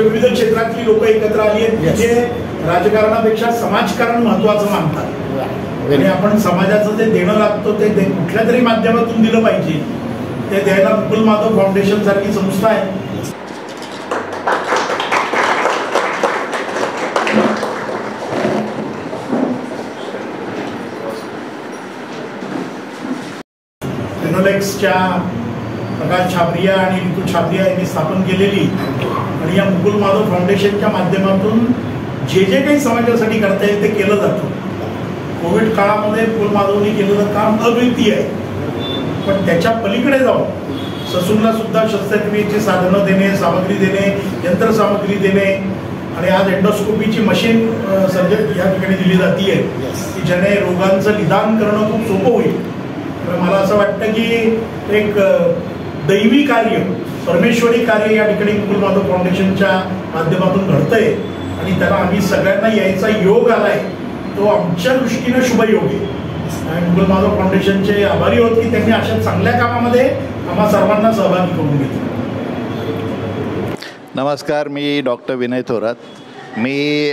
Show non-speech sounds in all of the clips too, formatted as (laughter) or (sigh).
विविध क्षेत्रातली लोक एकत्र आली आहेत. जे राजकारणापेक्षा समाजकारण महत्वाचं मानतात. आणि आपण समाजाचं जे देणं लागतो ते कुठल्या तरी माध्यमातून दिलं पाहिजे. ते द्यायला मुकुल माधव फाउंडेशन सारखी संस्था आहे. प्रकाश छाबरिया आणि ऋतू छाबरिया यांनी स्थापन केलेली आणि या मुकुल माधव फाउंडेशनच्या माध्यमातून जे जे काही समाजासाठी करता येईल ते केलं जातं. कोविड काळामध्ये मुकुल माधवनी केलेलं काम अद्वितीय आहे. पण त्याच्या पलीकडे जाऊन ससूनला सुद्धा शस्त्रक्रियेची साधनं देणे सामग्री देणे यंत्रसामग्री देणे आणि आज एंडोस्कोपीची मशीन सर्जन या ठिकाणी दिली जाते की ज्याने रोगांचं निदान करणं खूप सोपं होईल. तर मला असं वाटतं की एक दैवी कार्य परमेश्वरी कार्य या ठिकाणी मुकुल माधव फाउंडेशनच्या माध्यमातून घडतंय. आणि त्याला आम्ही सगळ्यांना यायचा योग आलाय. तो आमच्या दृष्टीनं शुभयोग आहे. आणि माधव फाउंडेशनचे आभारी होत की त्यांनी अशा चांगल्या कामामध्ये आम्हा सर्वांना सहभागी करून घेतलं. नमस्कार मी डॉक्टर विनय थोरात. मी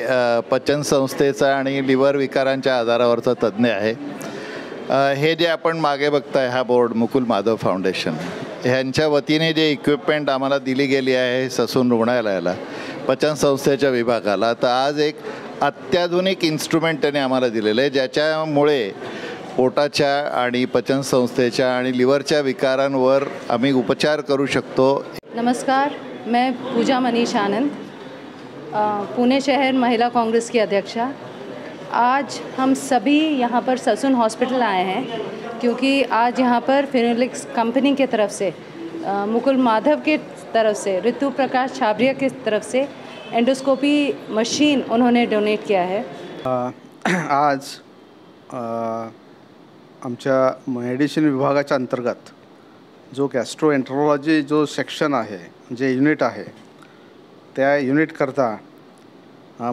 पचन संस्थेचा आणि लिव्हर विकारांच्या आधारावरचा तज्ज्ञ आहे. हे जे आपण मागे बघताय हा बोर्ड मुकुल माधव फाउंडेशन ह्यांच्या वतीने जे इक्विपमेंट आम्हाला दिली गेली आहे ससून रुग्णालयाला पचन संस्थेच्या विभागाला तर आज एक अत्याधुनिक इन्स्ट्रुमेंट त्यांनी आम्हाला दिलेलं आहे ज्याच्यामुळे पोटाच्या आणि पचन संस्थेच्या आणि लिव्हरच्या विकारांवर आम्ही उपचार करू शकतो. नमस्कार मैं पूजा मनीष आनंद पुणे शहर महिला कांग्रेस की अध्यक्षा। आज हम सभी यहाँ पर ससुन हॉस्पिटल आए हैं। क्योंकि आज यहाँ पर फिनोलिक्स कंपनी के तरफ़ से मुकुल माधव के तरफ़ से ऋतु प्रकाश छाबरिया की तरफ़ से एंडोस्कोपी मशीन उन्होंने डोनेट किया है। (clears throat) आज आमच्या मेडिसिन विभागाच्या अंतर्गत जो गॅस्ट्रोएंट्रोलॉजी जो सेक्शन आहे जे युनिट आहे त्या युनिटकरता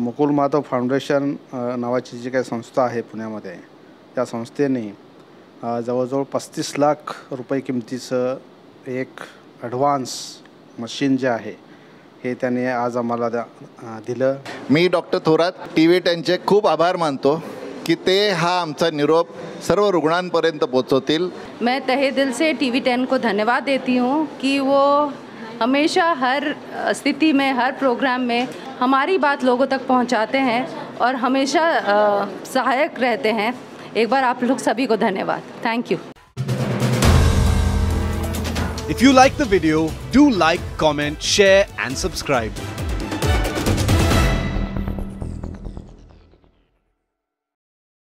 मुकुल माधव फाउंडेशन नावाची जी काही संस्था आहे पुण्यामध्ये त्या संस्थेने अ, जवळजवळ पस्तीस लाख रुपये किमतीचं एक ॲडव्हान्स मशीन जे आहे हे त्याने आज आम्हाला दिलं. मी डॉक्टर थोरात टी व्ही टेनचे खूप आभार मानतो की ते हा आमचा निरोप सर्व रुग्णांपर्यंत पोचवतील. मैं तहे दिल से टी वी टेन को धन्यवाद देती हूँ कि वो हमेशा हर स्थिति में हर प्रोग्राम में हमारी बात लोगों तक पहुँचाते हैं और हमेशा सहायक रहते हैं। एक बार आप लोग सभी को धन्यवाद। Thank you if you like the video do like comment share and subscribe